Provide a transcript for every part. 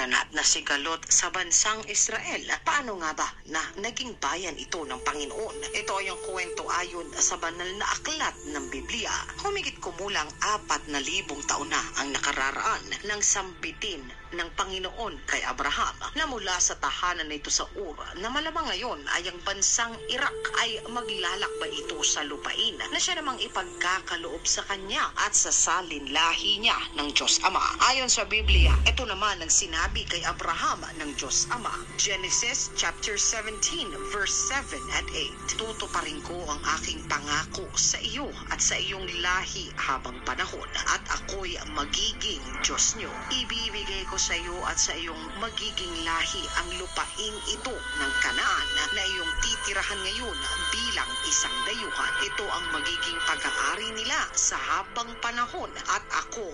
ganap na sigalot sa bansang Israel. Paano nga ba na naging bayan ito ng Panginoon? Ito ay ang kwento ayon sa banal na aklat ng Biblia. Humigit kumulang apat na libong taon na ang nakararaan ng sambitin ng Panginoon kay Abraham na mula sa tahanan nito sa Ur na malamang ngayon ay ang bansang Iraq ay maglalakbay ito sa lupain na siya namang ipagkakaloob sa kanya at sa salin lahi niya ng Diyos Ama. Ayon sa Biblia, ito naman ang sinabi kay Abraham ng Diyos Ama. Genesis chapter 17 verse 7 and 8. Tutuparin ko ang aking pangako sa iyo at sa iyong lahi habang panahon at ako'y magiging Diyos niyo. Ibibigay ko sa iyo at sa iyong magiging lahi ang lupaing ito ng Kanaan na iyong titirahan ngayon bilang isang dayuhan. Ito ang magiging pag-aari nila sa habang panahon at ako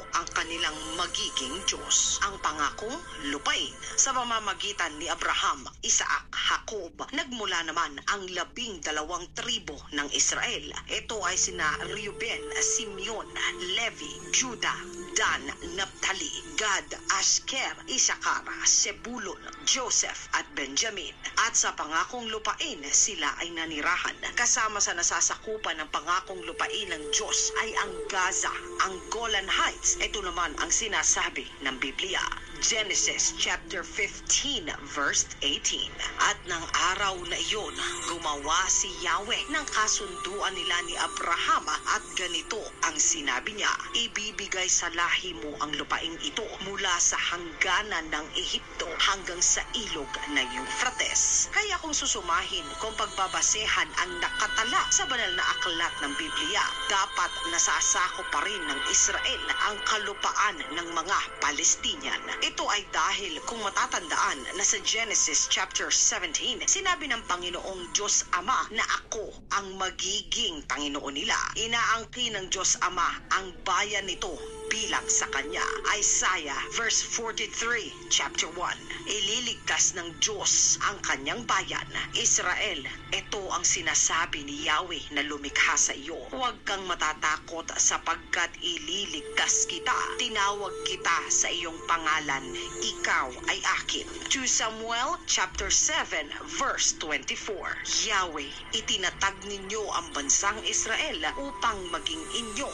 kanilang magiging Diyos. Ang pangakong lupain sa pamamagitan ni Abraham, Isaac, Jacob, nagmula naman ang labing dalawang tribo ng Israel. Ito ay sina Reuben, Simeon, Levi, Judah, Dan, Naphtali, Gad, Asher, Isakar, Sebulon, Joseph at Benjamin. At sa pangakong lupain, sila ay nanirahan. Kasama sa nasasakupan ng pangakong lupain ng Diyos ay ang Gaza, ang Golan Heights. Ito naman ang sinasabi ng Biblia. Genesis chapter 15 verse 18. At ng araw na iyon, gumawa si Yahweh ng kasunduan nila ni Abraham at ganito ang sinabi niya, ibibigay sa lahi mo ang lupaing ito mula sa hangganan ng Ehipto hanggang sa ilog na Euphrates. Kaya kung susumahin kung pagbabasehan ang nakatala sa banal na aklat ng Biblia, dapat nasasako pa rin ng Israel ang kalupaan ng mga Palestinian. Ito ay dahil kung matatandaan na sa Genesis chapter 17, sinabi ng Panginoong Diyos Ama na ako ang magiging Panginoon nila. Inaangkin ng Diyos Ama ang bayan nito bilang sa kanya. Isaiah verse 43 chapter 1. Ililigtas ng Diyos ang kanyang bayan. Israel, ito ang sinasabi ni Yahweh na lumikha sa iyo. Huwag kang matatakot sapagkat ililigtas kita. Tinawag kita sa iyong pangalan. Ikaw ay akin. 2 Samuel chapter 7 verse 24. Yahweh, itinatag ninyo ang bansang Israel upang maging inyo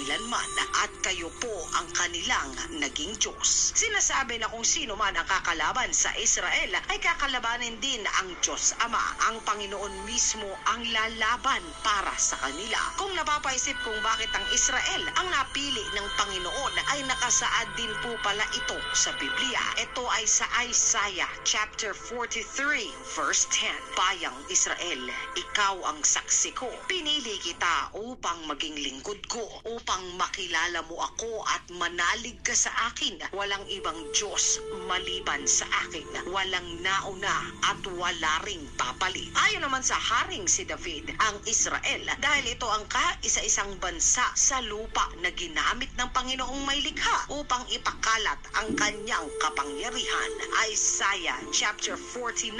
magpakailanman at kayo po ang kanilang naging Diyos. Sinasabi na kung sino man ang kakalaban sa Israel ay kakalabanin din ang Diyos Ama. Ang Panginoon mismo ang lalaban para sa kanila. Kung napapaisip kung bakit ang Israel ang napili ng Panginoon ay nakasaad din po pala ito sa Biblia. Ito ay sa Isaiah chapter 43 verse 10. Bayang Israel, ikaw ang saksi ko. Pinili kita upang maging lingkod ko, upang makilala mo ako at manalig ka sa akin. Walang ibang Diyos maliban sa akin. Walang nauna at wala ring papalit. Ayon naman sa haring si David, ang Israel dahil ito ang kaisa-isang bansa sa lupa na ginamit ng Panginoong may likha upang ipakalat ang kanyang kapangyarihan. Isaiah chapter 49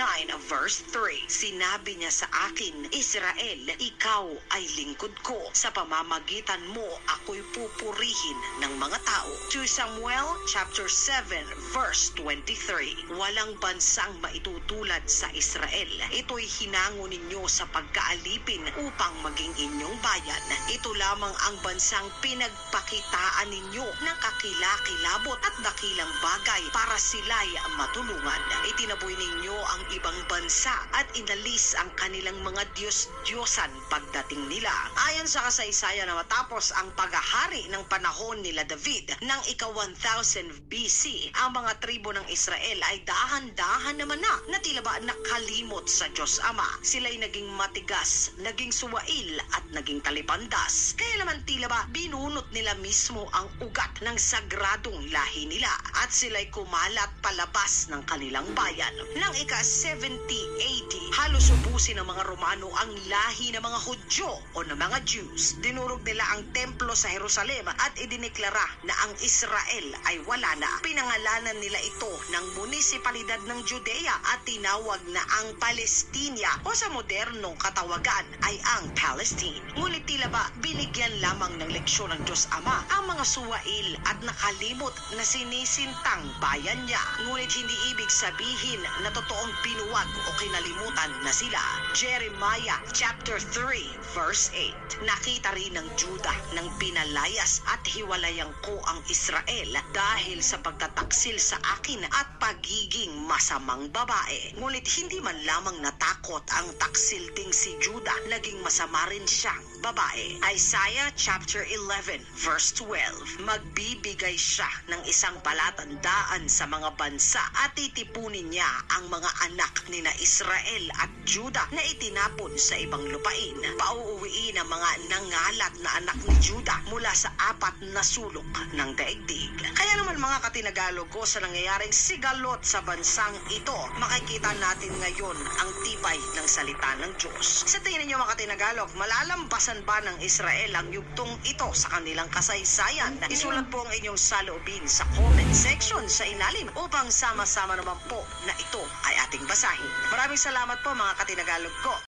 verse 3. Sinabi niya sa akin, Israel, ikaw ay lingkod ko. Sa pamamagitan mo, ako'y pupurihin ng mga tao. 2 Samuel chapter 7 verse 23. Walang bansang maitutulad sa Israel. Ito'y hinango ninyo sa pagkaalipin upang maging inyong bayan. Ito lamang ang bansang pinagpakitaan ninyo ng kakilakilabot at dakilang bagay para sila'y matulungan. Itinaboy ninyo ang ibang bansa at inalis ang kanilang mga Diyos-Diyosan pagdating nila. Ayon sa kasaysayan na matapos ang paghahari ng panahon nila David ng ika-1000 BC, ang mga tribo ng Israel ay dahan-dahan naman na na tila ba nakalimot sa Diyos Ama. Sila'y naging matigas, naging suwail at naging talipandas. Kaya naman tila ba binunot nila mismo ang ugat ng sagradong lahi nila at sila'y kumalat palabas ng kanilang bayan. Nang ika-70 AD, halos ubusin ng mga Romano ang lahi ng mga Hudyo o ng mga Jews. Dinurog nila ang templo sa Jerusalem at idineklara na ang Israel ay wala na. Pinangalanan nila ito ng munisipalidad ng Judea at tinawag na ang Palestina o sa modernong katawagan ay ang Palestine. Ngunit tila ba binigyan lamang ng leksyon ng Diyos Ama ang mga suwail at nakalimot na sinisintang bayan niya. Ngunit hindi ibig sabihin na totoong binuwag o kinalimutan na sila. Jeremiah chapter 3 verse 8 Nakita rin ng Juda ng pinalayas at hiwalayang ko ang Israel dahil sa pagtataksil sa akin at pagiging masamang babae. Ngunit hindi man lamang natakot ang taksil ding si Juda, naging masama rin siyang babae. Isaiah chapter 11 verse 12 Magbibigay siya ng isang palatandaan sa mga bansa at titipunin niya ang mga anak ni na Israel at Juda na itinapon sa ibang lupain. Pauuwiin ang mga nangalat na anak ni Juda mula sa apat na sulok ng daigdig. Kaya naman mga katinagalog ko sa nangyayaring sigalot sa bansang ito, makikita natin ngayon ang tibay ng salita ng Diyos. Sa tingin ninyo mga katinagalog, malalambasan ba ng Israel ang yugtong ito sa kanilang kasaysayan? Isulat po ang inyong saloobin sa comment section sa ilalim upang sama-sama naman po na ito ay ating basahin. Maraming salamat po mga katinagalog ko.